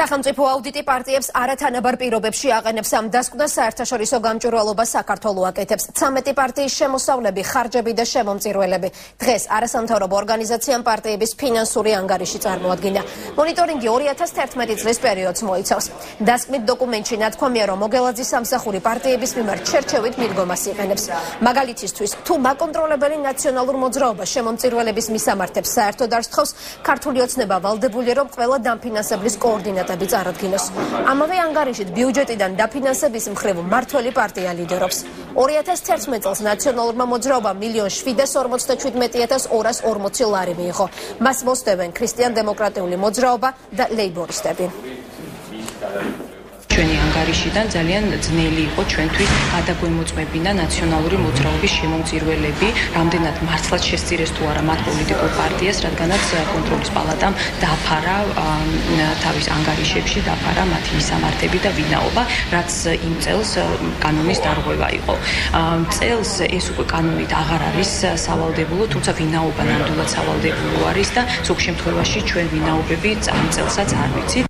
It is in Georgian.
სახელმწიფო აუდიტი პარტიებს არათანაბარ პირობებში აყენებს. ამ დასკვნას საერთაშორისო გამჭვირვალობა საქართველოს აკეთებს. 13 პარტიის შემოსავლები ხარჯები და შემომწირველები. დღეს არასამთავრობო ორგანიზაციამ პარტიების ფინანსური ანგარიში წარმოადგინა. მონიტორინგი 2011 წლის პერიოდს მოიცავს. დასკვნით დოკუმენტში ნათქვამია რომ მოგელაძის სამსახური პარტიების მიმართ ჩერჩევით მიდგომას იყენებს. მაგალითისთვის თუ მაკონტროლებელი ნაციონალურ მოძრაობას შემომწირველების მისამართებს საერთოდ არ სთხოვს ქართული ოცნება ვალდებულია რომ ყველა დამფინანსებლის კოორდინატორი კანდიდატები წარადგინოს. ამავე ანგარიშით ბიუჯეტიდან დაფინანსების მხრივ მართველი პარტია ლიდერობს. 2011 წელს ნაციონალურმა მოძრაობამ 1.747.240 ლარი მიიღო. მას მოსდევენ ქრისტიან-დემოკრატიული მოძრაობა და ლეიბორისტები. ჩვენი ანგარიშიდან ძალიან ძნელი იყო ჩვენთვის გადაგვემოწმებინა ნაციონალური მოძრაობის შემომწირველები, რამდენად მართლაც შესწირეს თუ არა მათ პოლიტიკურ პარტიას, რადგანაც კონტროლის პალატამ დაფარა თავის ანგარიშებში დაფარა მათი მისამართები და ვინაობა, რაც იმ წელს კანონის დარღვევა იყო. წელს ეს უკვე კანონით აღარ არის სავალდებულო, თუმცა ვინაობა ნამდვილად სავალდებულო არის და ზოგ შემთხვევაში ჩვენ ვინაობები ამ წელსაც არ ვიცით.